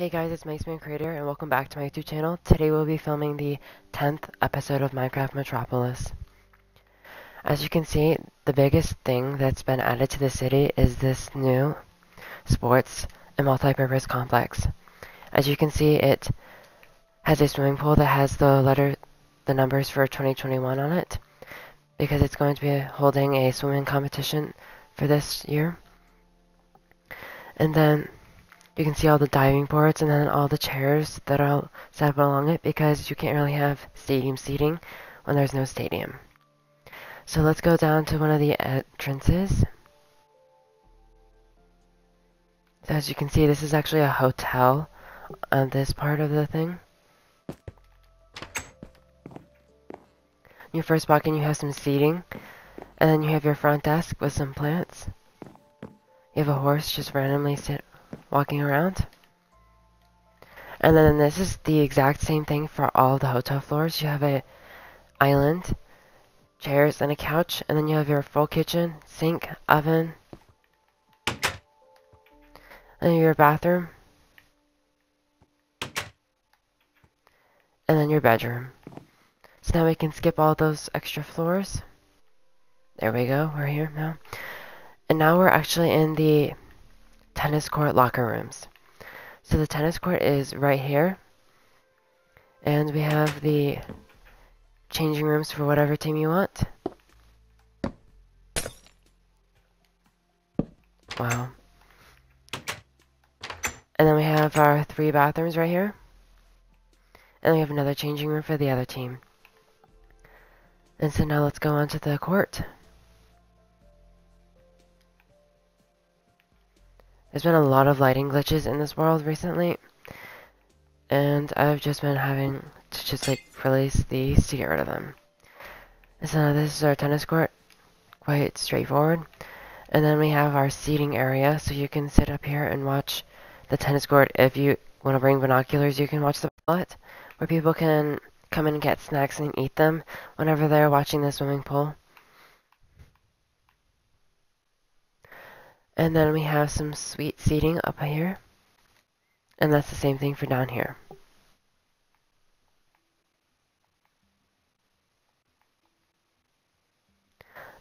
Hey guys, it's Masman Creator and welcome back to my YouTube channel. Today we'll be filming the 10th episode of Minecraft Metropolis. As you can see, the biggest thing that's been added to the city is this new sports and multi-purpose complex. As you can see, it has a swimming pool that has the letter, the numbers for 2021 on it because it's going to be holding a swimming competition for this year. And then you can see all the diving boards and then all the chairs that are set up along it because you can't really have stadium seating when there's no stadium. So let's go down to one of the entrances. So as you can see, this is actually a hotel on this part of the thing. you first walk in, you have some seating, and then you have your front desk with some plants. You have a horse just randomly sit walking around. And then this is the exact same thing for all the hotel floors. You have a island, chairs, and a couch, and then you have your full kitchen, sink, oven, and your bathroom, and then your bedroom. So now we can skip all those extra floors. There we go, we're here now. And now we're actually in the tennis court locker rooms. So the tennis court is right here. And we have the changing rooms for whatever team you want. Wow. And then we have our three bathrooms right here. And we have another changing room for the other team. And so now let's go on to the court. There's been a lot of lighting glitches in this world recently. And I've just been having to just like release these to get rid of them. And so this is our tennis court. Quite straightforward. And then we have our seating area, so you can sit up here and watch the tennis court. If you want to bring binoculars, you can watch the spot where people can come and get snacks and eat them whenever they're watching the swimming pool. And then we have some sweet seating up here. And that's the same thing for down here.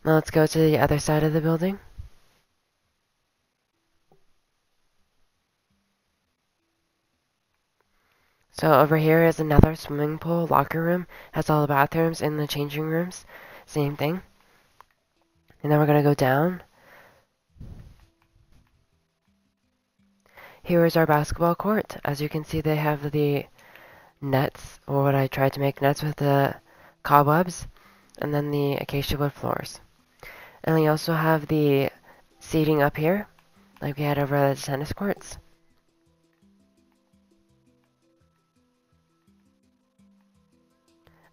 Now let's go to the other side of the building. So over here is another swimming pool, locker room, has all the bathrooms and the changing rooms, same thing. And then we're going to go down. Here is our basketball court. As you can see, they have the nets, or what I tried to make nets with the cobwebs, and then the acacia wood floors. And we also have the seating up here, like we had over at the tennis courts.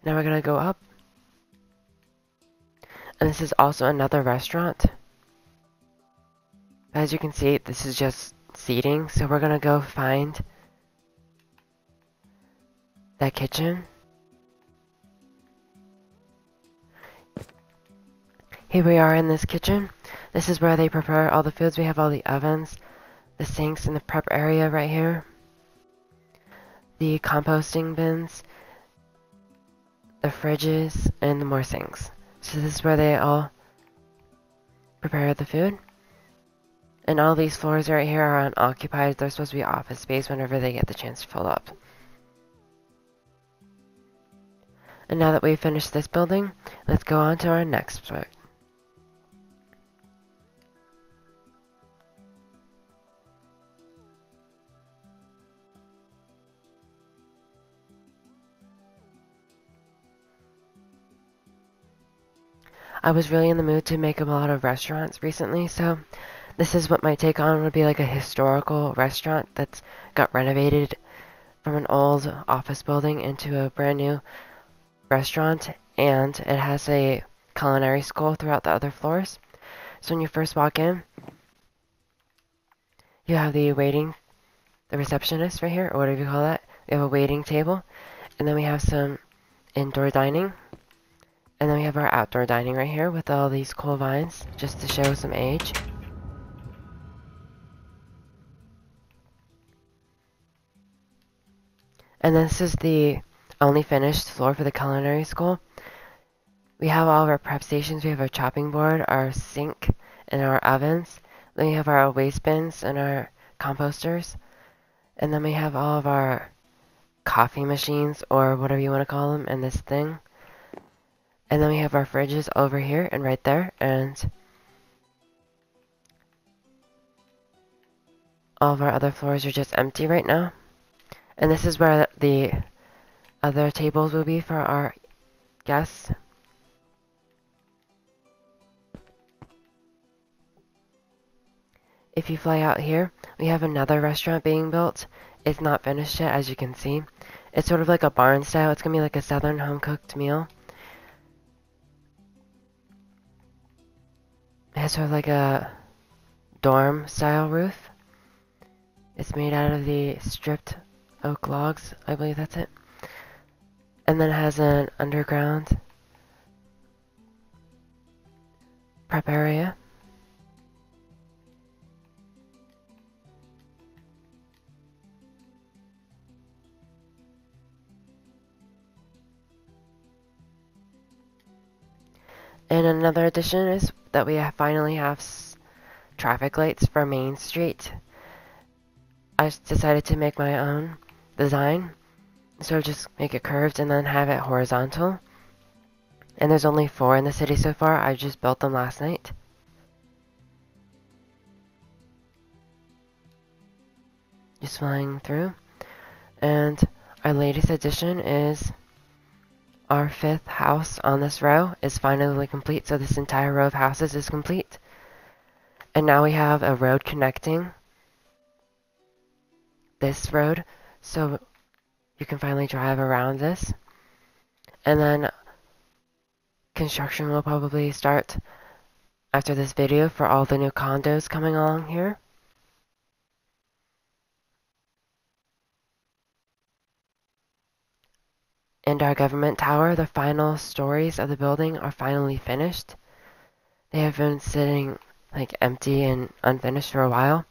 Now we're going to go up. And this is also another restaurant. As you can see, this is just seating. So we're to go find that kitchen. Here we are in this kitchen. This is where they prepare all the foods. We have all the ovens, the sinks, and the prep area right here. The composting bins the fridges, and the more sinks. So this is where they all prepare the food. And all these floors right here are unoccupied. They're supposed to be office space whenever they get the chance to fill up. And now that we've finished this building, let's go on to our next part. I was really in the mood to make a lot of restaurants recently, so this is what my take on would be like a historical restaurant that's got renovated from an old office building into a brand new restaurant, and it has a culinary school throughout the other floors. So when you first walk in, you have the waiting, the receptionist right here, or whatever you call that. We have a waiting table, and then we have some indoor dining and then we have our outdoor dining right here with all these cool vines, just to show some age. And this is the only finished floor for the culinary school. We have all of our prep stations. We have our chopping board, our sink, and our ovens. Then we have our waste bins and our composters. And then we have all of our coffee machines, or whatever you want to call them, and this thing. And then we have our fridges over here and right there. And all of our other floors are just empty right now. And this is where the other tables will be for our guests. If you fly out here, we have another restaurant being built. It's not finished yet, as you can see. It's sort of like a barn style. It's going to be like a southern home-cooked meal. It has sort of like a dorm style roof. It's made out of the stripped oak logs, I believe that's it. And then it has an underground prep area. And another addition is that we finally have traffic lights for Main Street. I decided to make my own design. So just make it curved and then have it horizontal. And there's only four in the city so far. I just built them last night. Just flying through. And our latest addition is our fifth house on this row is finally complete. So this entire row of houses is complete. And now we have a road connecting this road so you can finally drive around this. And then construction will probably start after this video for all the new condos coming along here. And our government tower, the final stories of the building are finally finished. They have been sitting like empty and unfinished for a while.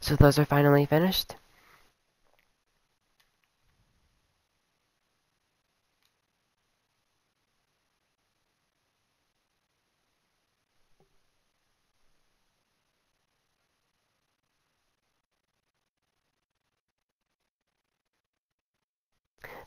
So those are finally finished.